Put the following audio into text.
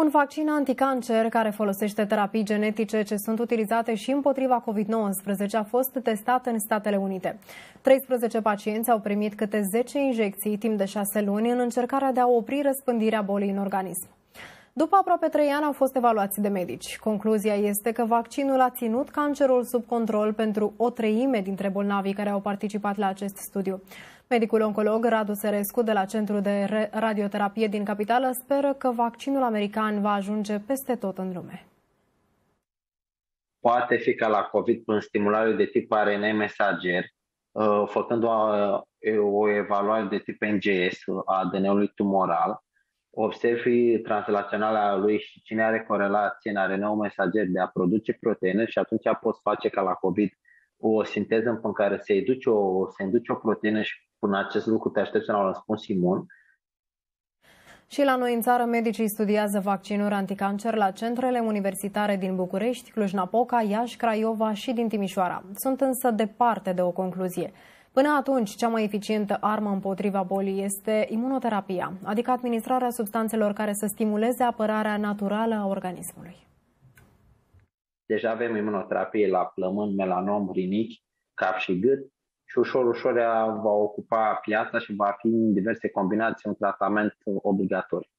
Un vaccin anticancer care folosește terapii genetice ce sunt utilizate și împotriva COVID-19 a fost testat în Statele Unite. 13 pacienți au primit câte 10 injecții timp de 6 luni în încercarea de a opri răspândirea bolii în organism. După aproape trei ani au fost evaluați de medici. Concluzia este că vaccinul a ținut cancerul sub control pentru o treime dintre bolnavii care au participat la acest studiu. Medicul oncolog Radu Serescu de la Centrul de Radioterapie din Capitală speră că vaccinul american va ajunge peste tot în lume. Poate fi ca la COVID prin stimulare de tip RNA mesager, uh, făcând o, o evaluare de tip NGS a ADN-ului tumoral, observi translaționala lui și cine are corelație în RNA mesager de a produce proteine și atunci poți face ca la COVID o sinteză în care se induce o, se induce o proteină și până acest lucru te aștepți la un răspuns imun. Și la noi în țară, medicii studiază vaccinuri anticancer la centrele universitare din București, Cluj-Napoca, Iași, Craiova și din Timișoara. Sunt însă departe de o concluzie. Până atunci, cea mai eficientă armă împotriva bolii este imunoterapia, adică administrarea substanțelor care să stimuleze apărarea naturală a organismului. Deja avem imunoterapie la plămân, melanom, rinichi, cap și gât și ușor, ușor ea va ocupa piața și va fi în diverse combinații un tratament obligatoriu.